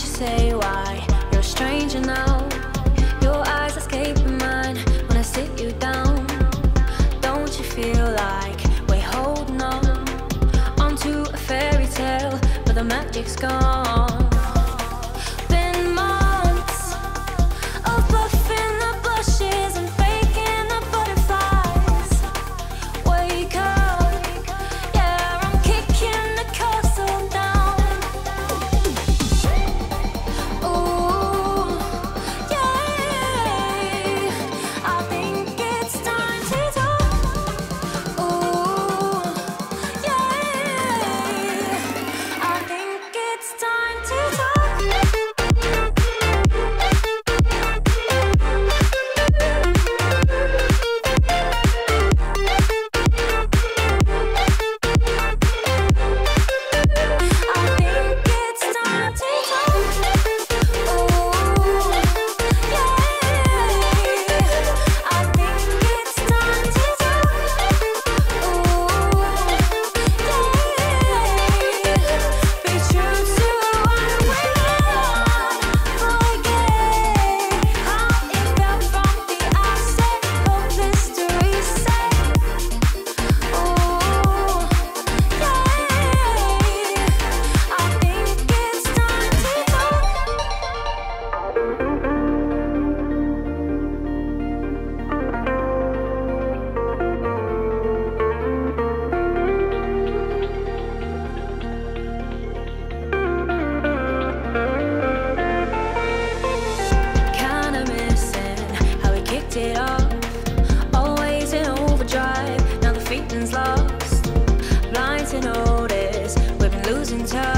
you say, why you're a stranger now. Your eyes escaping mine when I sit you down. Don't you feel like we're holding on onto a fairy tale, but the magic's gone? lost, blind to notice, we've been losing touch.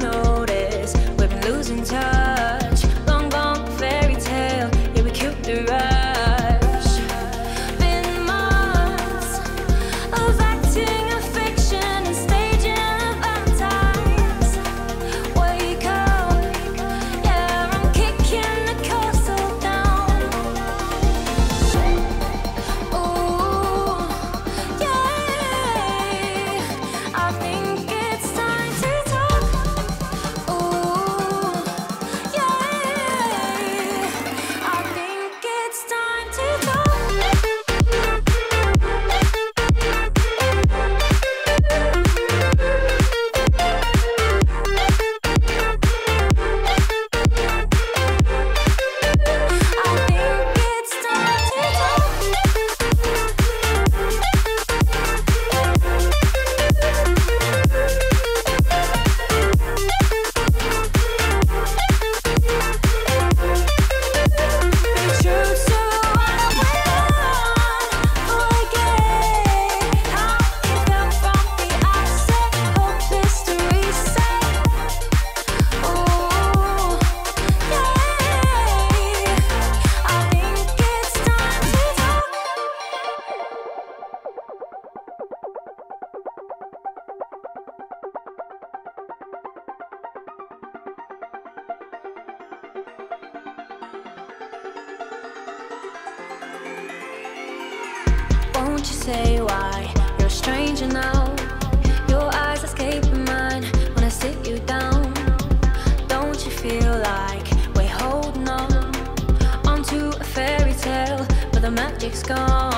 To gone?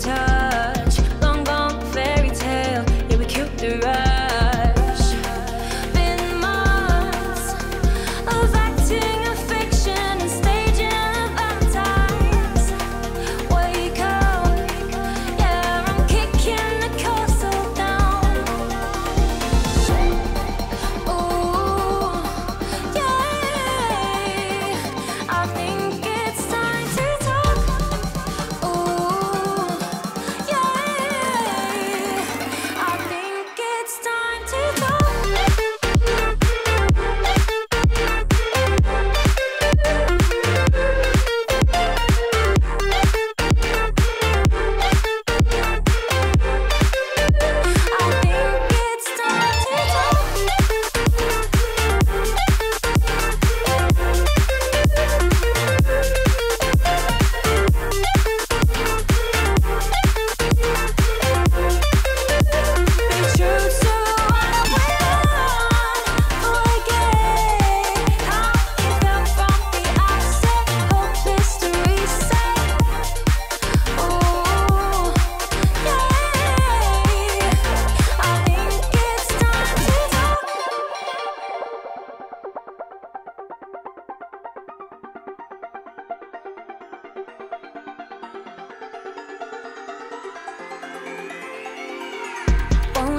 time.